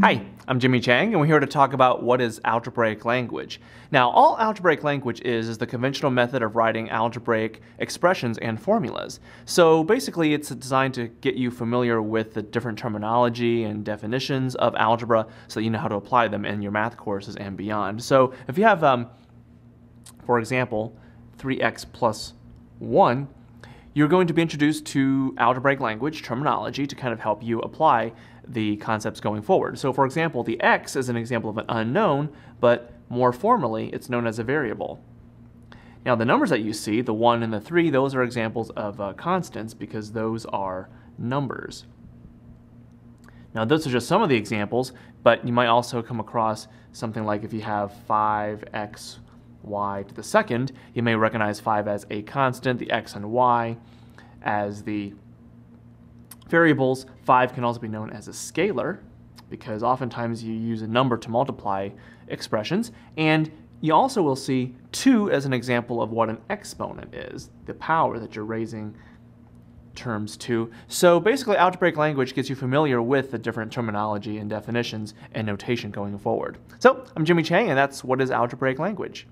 Hi, I'm Jimmy Chang, and we're here to talk about what is algebraic language. Now, all algebraic language is is the conventional method of writing algebraic expressions and formulas. So basically, it's designed to get you familiar with the different terminology and definitions of algebra so that you know how to apply them in your math courses and beyond. So if you have, um, for example, 3x plus 1, you're going to be introduced to algebraic language terminology to kind of help you apply the concepts going forward. So for example, the x is an example of an unknown, but more formally, it's known as a variable. Now the numbers that you see, the 1 and the 3, those are examples of uh, constants because those are numbers. Now those are just some of the examples, but you might also come across something like if you have 5x y to the second, you may recognize 5 as a constant, the x and y as the variables. 5 can also be known as a scalar because oftentimes you use a number to multiply expressions. And you also will see 2 as an example of what an exponent is, the power that you're raising terms to. So basically algebraic language gets you familiar with the different terminology and definitions and notation going forward. So I'm Jimmy Chang and that's what is algebraic language.